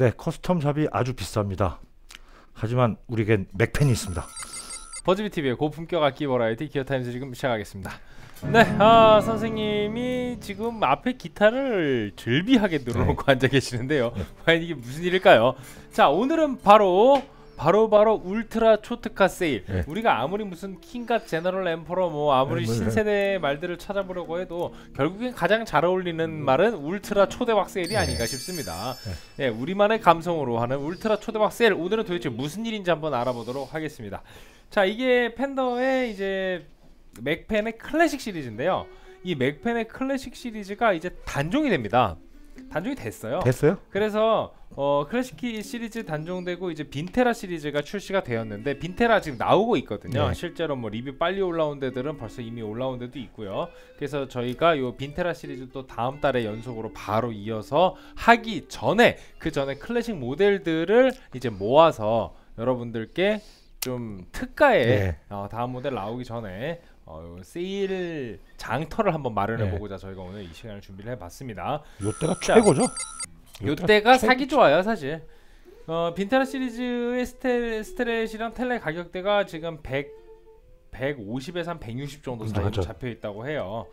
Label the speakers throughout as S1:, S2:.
S1: 네, custom shop이 아주 비쌉니다. 하지만 우리에겐 맥펜이 있습니다.
S2: 버즈비 TV의 고품격 악기 버라이티 기어 타임즈 지금 시작하겠습니다. 네, 아 선생님이 지금 앞에 기타를 즐비하게 늘어놓고 네. 앉아 계시는데요. 네. 과연 이게 무슨 일일까요? 자, 오늘은 바로 바로바로 바로 울트라 초특가 세일. 네. 우리가 아무리 무슨 king god general emperor 뭐 아무리 네, 신세대 말들을 찾아보려고 해도 결국엔 가장 잘 어울리는 음. 말은 울트라 초대박 세일이 네. 아닌가 싶습니다. 네. 우리만의 감성으로 하는 울트라 초대박 세일. 오늘은 도대체 무슨 일인지 한번 알아보도록 하겠습니다. 자, 이게 Fender의 이제 맥펜의 클래식 시리즈인데요. 이 맥펜의 클래식 시리즈가 이제 단종이 됩니다. 단종이 됐어요.
S1: 됐어요?
S2: 그래서 어 클래식 시리즈 단종되고 이제 Vintera 시리즈가 출시가 되었는데 Vintera 지금 나오고 있거든요. 네. 실제로 뭐 리뷰 빨리 올라온 데들은 벌써 이미 올라온 데도 있고요. 그래서 저희가 요 Vintera 시리즈 또 다음 달에 연속으로 바로 이어서 하기 전에 그 전에 클래식 모델들을 이제 모아서 여러분들께 좀 특가에 네. 어, 다음 모델 나오기 전에 어, 세일 장터를 한번 마련해 네. 보고자 저희가 오늘 이 시간을 준비를 해봤습니다.
S1: 요때가 최고죠.
S2: 요때가 사기 좋아요 사실. 어, Vintera 시리즈의 스테, Strat이랑 텔레 가격대가 지금 100 150에서 한 160 정도 사이로 잡혀 있다고 해요.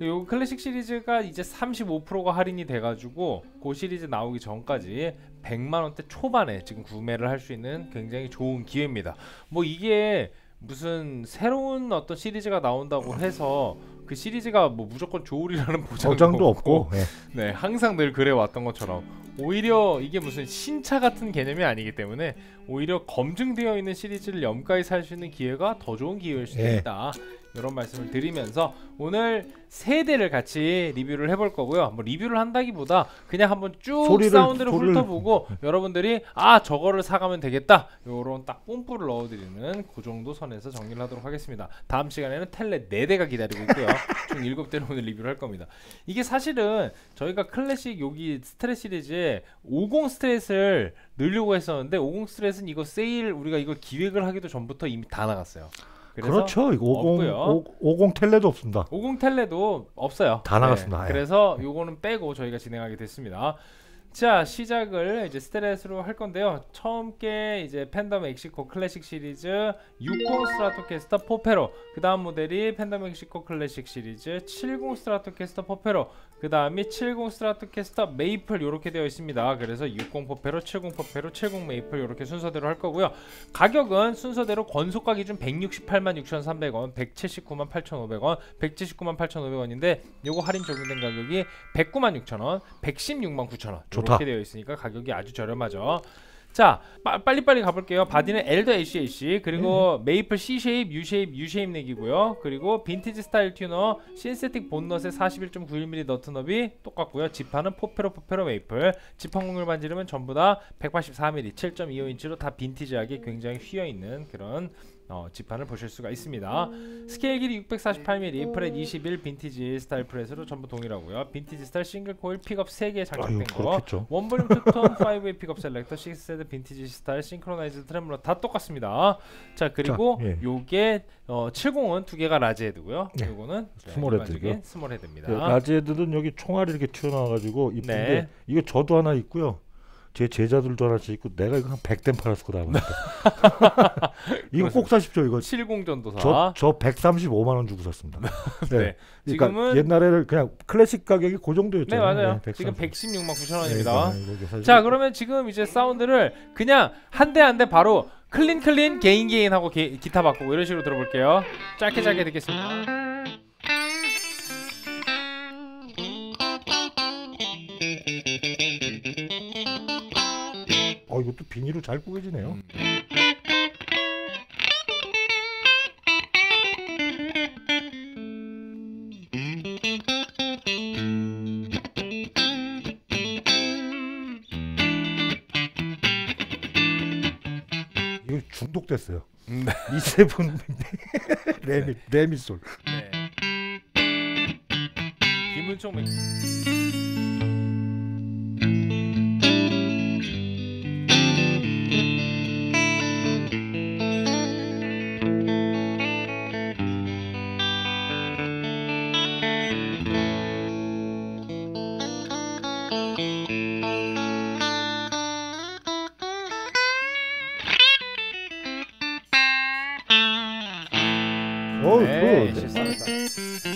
S2: 요 클래식 시리즈가 이제 35%가 할인이 돼가지고 그 시리즈 나오기 전까지 100만 원대 초반에 지금 구매를 할 수 있는 굉장히 좋은 기회입니다. 뭐 이게 무슨 새로운 어떤 시리즈가 나온다고 해서 그 시리즈가 뭐 무조건 좋으리라는 보장도,
S1: 없고, 없고
S2: 네. 네. 항상 늘 그래 왔던 것처럼 오히려 이게 무슨 신차 같은 개념이 아니기 때문에 오히려 검증되어 있는 시리즈를 염가에 살수 있는 기회가 더 좋은 기회일 수도 네. 있다 이런 말씀을 드리면서 오늘 세 대를 같이 리뷰를 해볼 거고요. 뭐 리뷰를 한다기보다 그냥 한번 쭉 소리를, 사운드를 소리를... 훑어보고 여러분들이 아 저거를 사가면 되겠다 요런 딱 뽐뿌를 넣어드리는 그 정도 선에서 정리를 하도록 하겠습니다. 다음 시간에는 텔레 4대가 기다리고 있고요. 총 7대를 오늘 리뷰를 할 겁니다. 이게 사실은 저희가 클래식 여기 Strat 시리즈에 50 Strat을 넣으려고 했었는데 50 Strat은 이거 세일 우리가 이거 기획을 하기도 전부터 이미 다 나갔어요.
S1: 그렇죠. 이거 50, 50 텔레도 없습니다.
S2: 50 텔레도 없어요.
S1: 다 나갔습니다.
S2: 네. 그래서 요거는 빼고 저희가 진행하게 됐습니다. 자 시작을 이제 Strat으로 할 건데요 처음 게 이제 Fender Mexico 클래식 시리즈 60 Stratocaster pau ferro 그 다음 모델이 Fender Mexico 클래식 시리즈 70 Stratocaster pau ferro 그 다음이 70 Stratocaster maple 이렇게 되어 있습니다 그래서 60 pau ferro 70 pau ferro 70 메이플 이렇게 순서대로 할 거고요 가격은 순서대로 권소가 기준 168만 6,300원 179만 8,500원 179만 8,500원인데 요거 할인 적용된 가격이 109만 6,000원 116만 9,000원 좋다. 이렇게 되어 있으니까 가격이 아주 저렴하죠. 자 빠, 빨리빨리 가볼게요. 바디는 alder HAC 그리고 네. 메이플 C 쉐입, U 쉐입, U 쉐입 넥이고요. 그리고 vintage style tuner synthetic bone nut에 41.91mm 너트 너비 똑같고요. 지판은 pau ferro pau ferro maple. 지판 곡률 반지름은 전부 다 184mm 7.25인치로 다 vintage하게 굉장히 휘어있는 그런 어, 지판을 보실 수가 있습니다. 스케일 길이 648mm, fret 21 vintage style fret으로 전부 동일하고요. vintage style single coil pickup 3개 장착된 거. one volume two tone 5 way pickup selector 6 saddle vintage style synchronized tremolo 다 똑같습니다. 자 그리고 자, 예. 요게 어, 70은 두 개가 large head고요. 예. 요거는
S1: small head죠.
S2: small head입니다.
S1: 예, 라지 헤드는 여기 총알이 이렇게 튀어나와 가지고 이쁜데 네. 이거 저도 하나 있고요. 제 제자들도 하나씩 있고 내가 이거 한 100대는 팔았을 거다. 이거 꼭 사십시오. 이거
S2: 70 전도사.
S1: 저, 저 135만 원 주고 샀습니다. 네. 네. 그러니까 지금은 옛날에는 그냥 클래식 가격이 그 정도였잖아요.
S2: 네, 맞아요. 네, 지금 116만 9천 원입니다. 네, 자, 그러면 지금 이제 사운드를 그냥 한 대 한 대 바로 clean clean gain gain 하고 게, 기타 바꾸고 이런 식으로 들어볼게요. 짧게 짧게 듣겠습니다.
S1: 이것도 비닐로 잘 구겨지네요. 음. 이거 중독됐어요. 음. 이세분 레미 레미솔. 네.
S2: 김은총
S1: 어,
S2: 네, Oh, hey.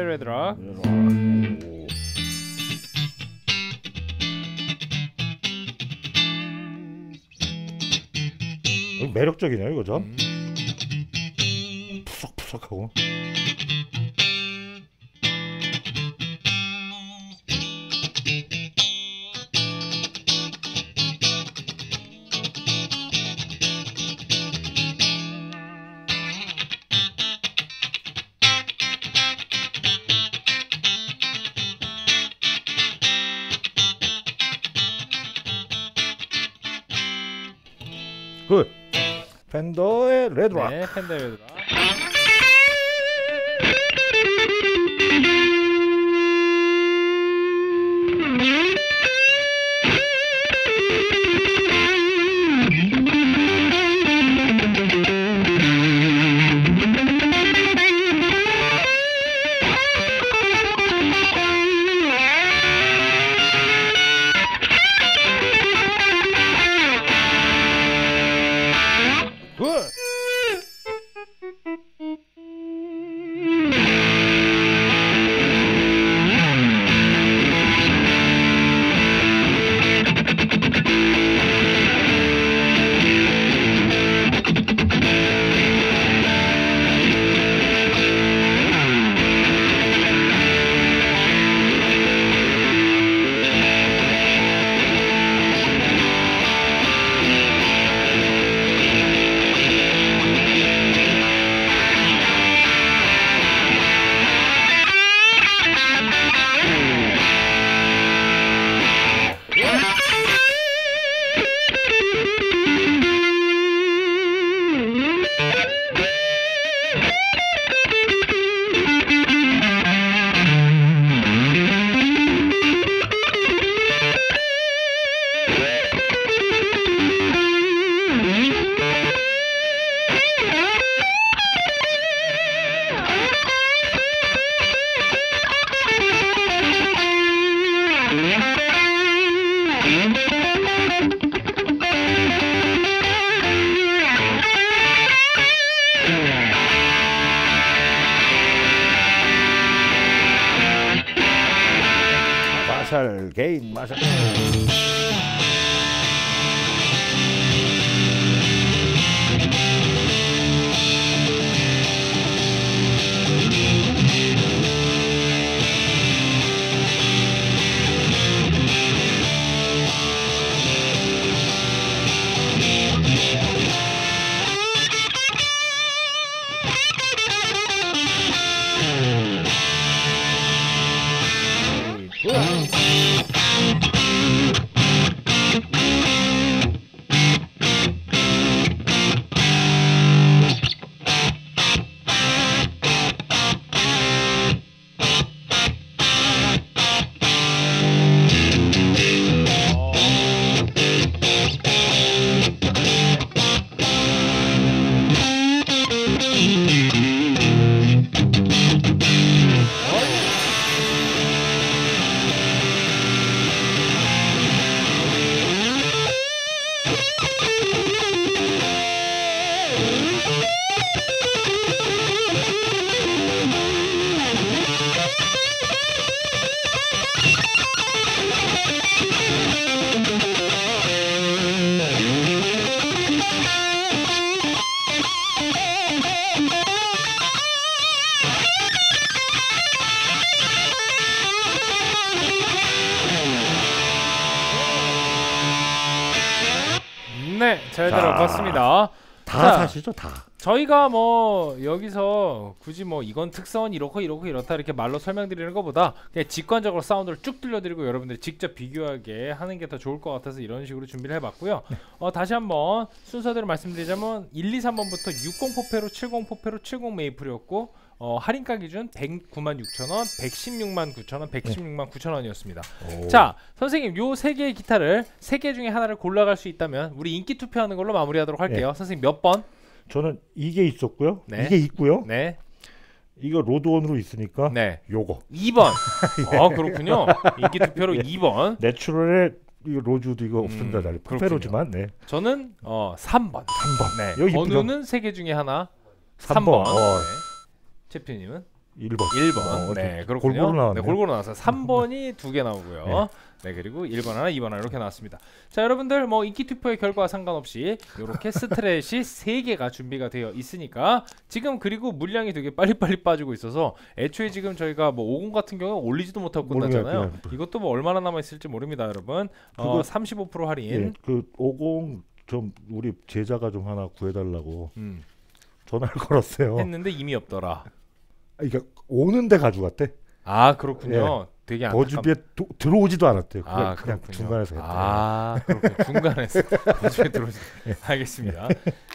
S2: 레드락.
S1: 오. 어, 매력적이네요 이거 좀
S2: 음,
S1: 푸석푸석하고 펜더의 레드락
S2: 네, 펜델 레드락.
S1: 마샬 게
S2: 네, 잘 들어봤습니다.
S1: 다
S2: 자,
S1: 사시죠 다.
S2: 저희가 뭐 여기서 굳이 뭐 이건 특성은 이렇고 이렇고 이렇다 이렇게 말로 설명드리는 것보다 그냥 직관적으로 사운드를 쭉 들려드리고 여러분들이 직접 비교하게 하는 게 더 좋을 것 같아서 이런 식으로 준비를 해봤고요. 어, 다시 한번 순서대로 말씀드리자면 1, 2, 3번부터 60 포페로, 70 포페로, 70 메이플이었고 어, 할인가 기준 109만 6천 원, 116만 9천 원, 116만 9천 원이었습니다.
S1: 오.
S2: 자, 선생님 요 세 개의 기타를 세 개 중에 하나를 골라갈 수 있다면 우리 인기 투표하는 걸로 마무리하도록 할게요. 선생님 몇 번?
S1: 저는 이게 있었고요.
S2: 네.
S1: 이게 있고요.
S2: 네,
S1: 이거 로드온으로 있으니까
S2: 네.
S1: 요거
S2: 2번. 아 그렇군요. 인기 투표로
S1: 예.
S2: 2번.
S1: 내추럴의 이 rose도 이거 없습니다.
S2: 음.
S1: Ferro지만 네.
S2: 저는 어 3번.
S1: 3번.
S2: 네. 번호는 세 개 중에 하나.
S1: 3번.
S2: 3번.
S1: 어,
S2: 네. 채피님은
S1: 1번.
S2: 1번.
S1: 어,
S2: 네,
S1: 좀
S2: 그렇군요.
S1: 골고루 나왔네.
S2: 네, 골고루 나와서 3번이 두 개 나오고요. 네, 그리고 1번 하나, 2번 하나 이렇게 나왔습니다. 자, 여러분들 뭐 인기 투표의 결과와 상관없이 이렇게 스트렛이 세 개가 준비가 되어 있으니까 지금 그리고 물량이 되게 빨리빨리 빠지고 있어서 애초에 지금 저희가 뭐 50 같은 경우 올리지도 못하고 끝났잖아요. 이것도 뭐 얼마나 남아 있을지 모릅니다, 여러분. 어,
S1: 그거-
S2: 35% 할인.
S1: 예, 그 50 좀 우리 제자가 좀 하나 구해 달라고
S2: 음,
S1: 전화를 걸었어요.
S2: 했는데 이미 없더라.
S1: 아, 이게 오는데 가져갔대.
S2: 아, 그렇군요. 되게 안타깝
S1: 버즈비에 도- 들어오지도 않았대요. 그냥,
S2: 아,
S1: 그냥. 중간에서 했대요.
S2: 아, 그렇군요. 중간에서 나중에 들어오시. 알겠습니다.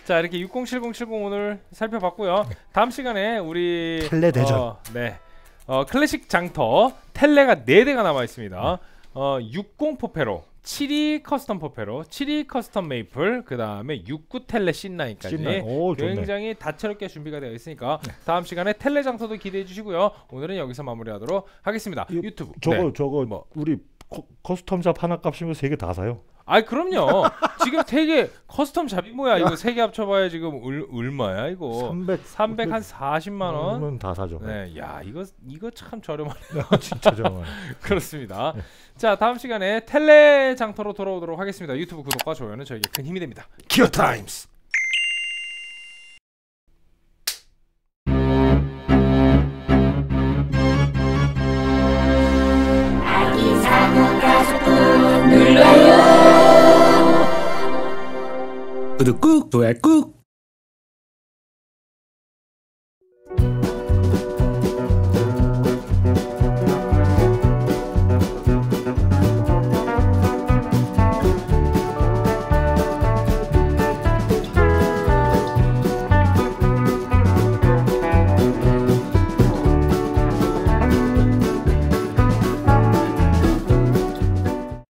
S2: 자, 이렇게 607070 오늘 살펴봤고요. 다음 시간에 우리
S1: 텔레 대전.
S2: 어, 네. 어, 클래식 장터 텔레가 4대가 남아 있습니다. 어, 60 Pau Ferro 72 custom Pau Ferro, 72 custom maple, 그 다음에 69 텔레 C9까지
S1: 씬나인. 오.
S2: 굉장히 다채롭게 준비가 되어 있으니까 다음 시간에 텔레 장터도 기대해 주시고요. 오늘은 여기서 마무리하도록 하겠습니다.
S1: 이-
S2: 유튜브.
S1: 저거
S2: 네.
S1: 저거
S2: 뭐.
S1: 우리 커, custom shop 하나 값이면 세 개 다 사요.
S2: 아이 그럼요. 지금 되게 custom shop이 뭐야? 이거 세 개 합쳐봐야 지금 얼, 얼마야 이거?
S1: 300
S2: 300 한 40만 원.
S1: 은다 사죠.
S2: 네, 야 이거 이거 참 저렴하네.
S1: 진짜 정말.
S2: 그렇습니다. 자 다음 시간에 텔레 장터로 돌아오도록 하겠습니다. 유튜브 구독과 좋아요는 저에게 큰 힘이 됩니다.
S1: 기어 타임스.
S3: 구독 꾹, 좋아요 꾹.